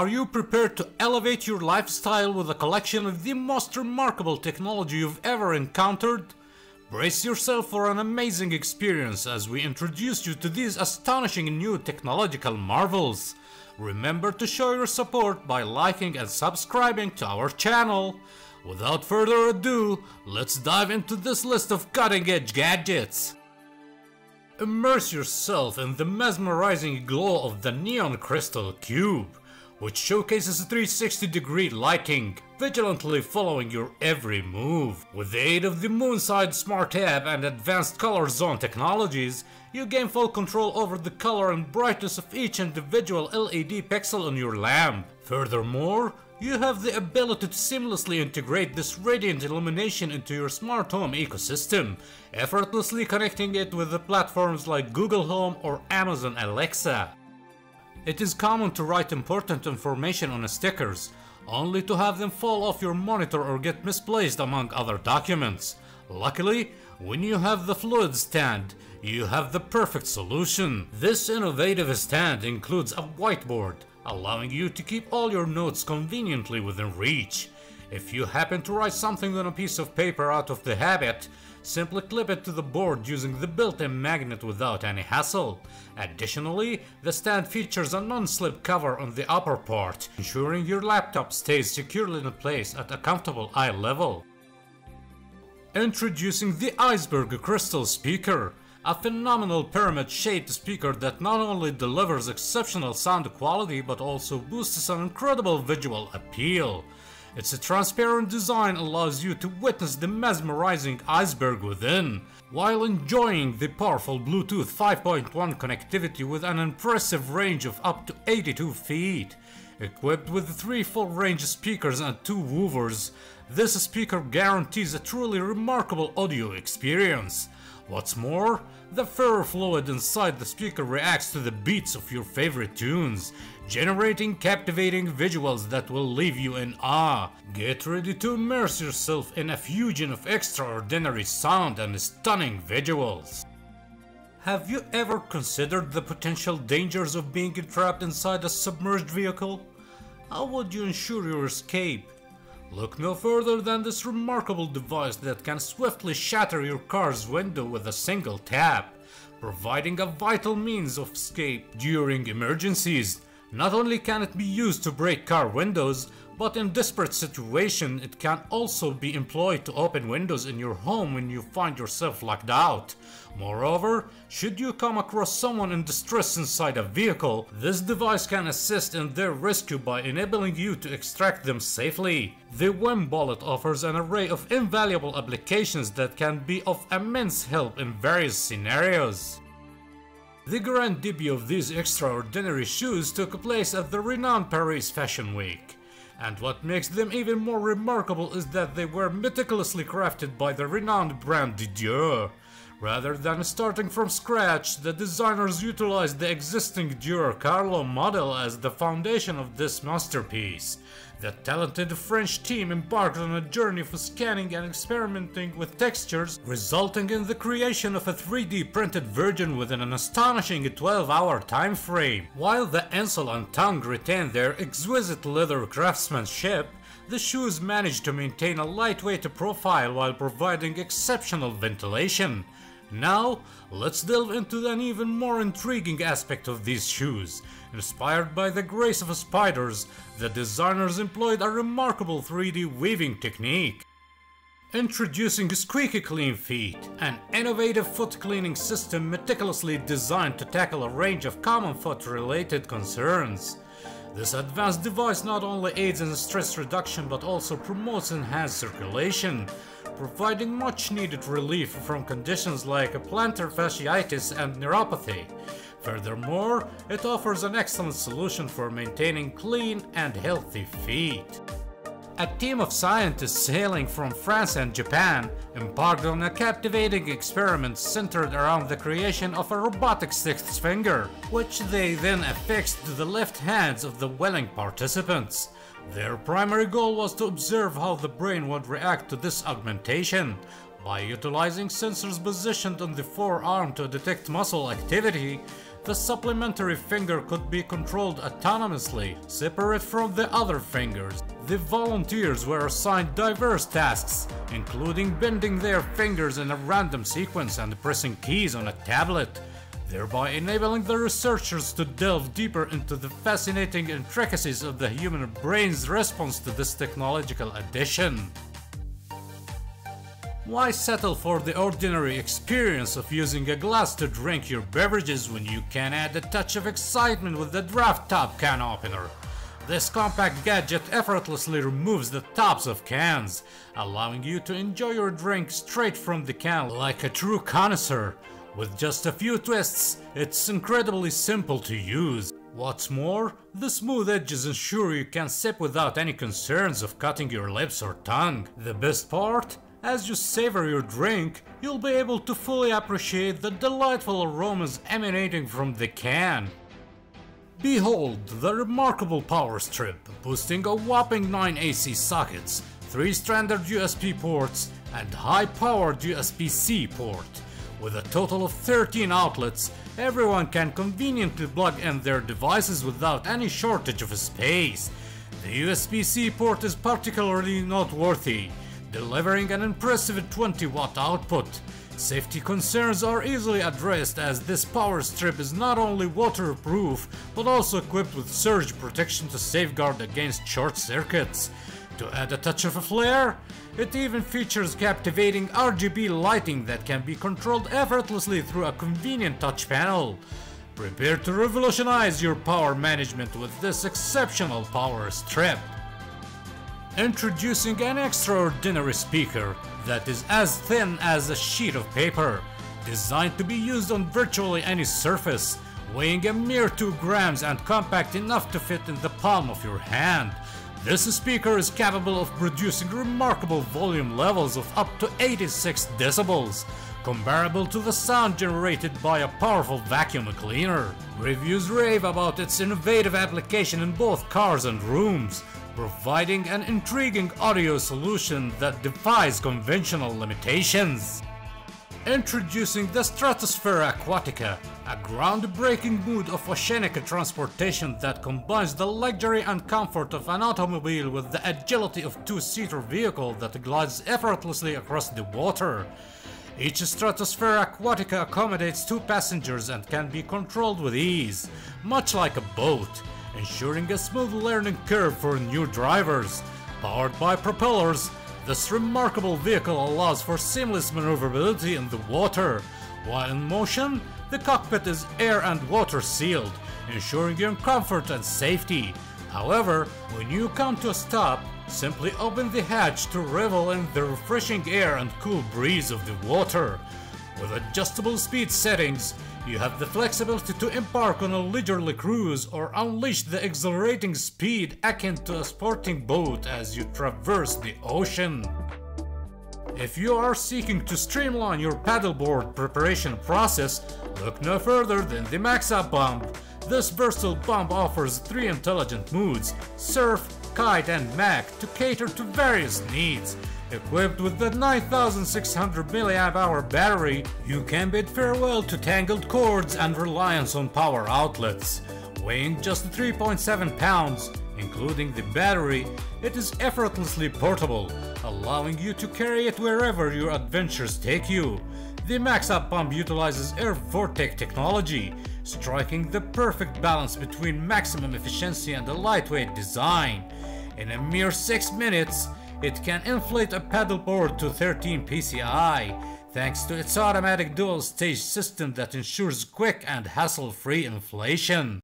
Are you prepared to elevate your lifestyle with a collection of the most remarkable technology you've ever encountered? Brace yourself for an amazing experience as we introduce you to these astonishing new technological marvels. Remember to show your support by liking and subscribing to our channel. Without further ado, let's dive into this list of cutting edge gadgets. Immerse yourself in the mesmerizing glow of the Neon Crystal Cube which showcases a 360 degree lighting, vigilantly following your every move. With the aid of the Moonside Smart App and advanced color zone technologies, you gain full control over the color and brightness of each individual LED pixel on your lamp. Furthermore, you have the ability to seamlessly integrate this radiant illumination into your smart home ecosystem, effortlessly connecting it with the platforms like Google Home or Amazon Alexa. It is common to write important information on stickers, only to have them fall off your monitor or get misplaced among other documents. Luckily, when you have the Fluidstance, you have the perfect solution. This innovative stand includes a whiteboard, allowing you to keep all your notes conveniently within reach. If you happen to write something on a piece of paper out of the habit, Simply clip it to the board using the built-in magnet without any hassle. Additionally, the stand features a non-slip cover on the upper part, ensuring your laptop stays securely in place at a comfortable eye level. Introducing the Iceberg Crystal Speaker, a phenomenal pyramid-shaped speaker that not only delivers exceptional sound quality but also boosts an incredible visual appeal. Its transparent design allows you to witness the mesmerizing iceberg within, while enjoying the powerful Bluetooth 5.1 connectivity with an impressive range of up to 82 feet. Equipped with three full-range speakers and two woofers, this speaker guarantees a truly remarkable audio experience. What's more, the ferrofluid inside the speaker reacts to the beats of your favorite tunes, generating captivating visuals that will leave you in awe. Get ready to immerse yourself in a fusion of extraordinary sound and stunning visuals. Have you ever considered the potential dangers of being trapped inside a submerged vehicle? How would you ensure your escape? Look no further than this remarkable device that can swiftly shatter your car's window with a single tap, providing a vital means of escape during emergencies. Not only can it be used to break car windows, but in desperate situation it can also be employed to open windows in your home when you find yourself locked out. Moreover, should you come across someone in distress inside a vehicle, this device can assist in their rescue by enabling you to extract them safely. The Wallet offers an array of invaluable applications that can be of immense help in various scenarios. The grand debut of these extraordinary shoes took place at the renowned Paris Fashion Week. And what makes them even more remarkable is that they were meticulously crafted by the renowned brand Dior. Rather than starting from scratch, the designers utilized the existing Dior Carlo model as the foundation of this masterpiece. The talented French team embarked on a journey for scanning and experimenting with textures, resulting in the creation of a 3D printed version within an astonishing 12-hour time frame. While the insole and tongue retain their exquisite leather craftsmanship, the shoes managed to maintain a lightweight profile while providing exceptional ventilation. Now, let's delve into an even more intriguing aspect of these shoes. Inspired by the grace of spiders, the designers employed a remarkable 3D weaving technique. Introducing Squeaky Clean Feet, an innovative foot cleaning system meticulously designed to tackle a range of common foot-related concerns. This advanced device not only aids in stress reduction but also promotes enhanced circulation, providing much needed relief from conditions like plantar fasciitis and neuropathy. Furthermore, it offers an excellent solution for maintaining clean and healthy feet. A team of scientists hailing from France and Japan embarked on a captivating experiment centered around the creation of a robotic sixth finger, which they then affixed to the left hands of the willing participants. Their primary goal was to observe how the brain would react to this augmentation. By utilizing sensors positioned on the forearm to detect muscle activity, the supplementary finger could be controlled autonomously, separate from the other fingers. The volunteers were assigned diverse tasks, including bending their fingers in a random sequence and pressing keys on a tablet, thereby enabling the researchers to delve deeper into the fascinating intricacies of the human brain's response to this technological addition. Why settle for the ordinary experience of using a glass to drink your beverages when you can add a touch of excitement with the draft top can opener? This compact gadget effortlessly removes the tops of cans, allowing you to enjoy your drink straight from the can like a true connoisseur. With just a few twists, it's incredibly simple to use. What's more, the smooth edges ensure you can sip without any concerns of cutting your lips or tongue. The best part? As you savor your drink, you'll be able to fully appreciate the delightful aromas emanating from the can. Behold the remarkable power strip, boosting a whopping 9 AC sockets, 3 standard USB ports, and high-powered USB-C port. With a total of 13 outlets, everyone can conveniently plug in their devices without any shortage of space. The USB-C port is particularly noteworthy, delivering an impressive 20 watt output. Safety concerns are easily addressed as this power strip is not only waterproof but also equipped with surge protection to safeguard against short circuits. To add a touch of a flair, it even features captivating RGB lighting that can be controlled effortlessly through a convenient touch panel. Prepare to revolutionize your power management with this exceptional power strip. Introducing an extraordinary speaker that is as thin as a sheet of paper, designed to be used on virtually any surface, weighing a mere 2 grams and compact enough to fit in the palm of your hand. This speaker is capable of producing remarkable volume levels of up to 86 decibels, comparable to the sound generated by a powerful vacuum cleaner. Reviews rave about its innovative application in both cars and rooms, providing an intriguing audio solution that defies conventional limitations. Introducing the Stratosphere Aquatica, a groundbreaking mode of oceanic transportation that combines the luxury and comfort of an automobile with the agility of two-seater vehicle that glides effortlessly across the water. Each Stratosphere Aquatica accommodates two passengers and can be controlled with ease, much like a boat ensuring a smooth learning curve for new drivers. Powered by propellers, this remarkable vehicle allows for seamless maneuverability in the water. While in motion, the cockpit is air and water sealed, ensuring your comfort and safety. However, when you come to a stop, simply open the hatch to revel in the refreshing air and cool breeze of the water. With adjustable speed settings, you have the flexibility to embark on a leisurely cruise or unleash the exhilarating speed akin to a sporting boat as you traverse the ocean. If you are seeking to streamline your paddleboard preparation process, look no further than the Max SUP Pump. This versatile bump offers three intelligent moods, surf, kite and Mach to cater to various needs. Equipped with the 9600 mAh battery, you can bid farewell to tangled cords and reliance on power outlets. Weighing just 3.7 pounds, including the battery, it is effortlessly portable, allowing you to carry it wherever your adventures take you. The Max SUP pump utilizes Air Vortec technology, striking the perfect balance between maximum efficiency and a lightweight design. In a mere 6 minutes, it can inflate a paddleboard to 13 psi, thanks to its automatic dual-stage system that ensures quick and hassle-free inflation.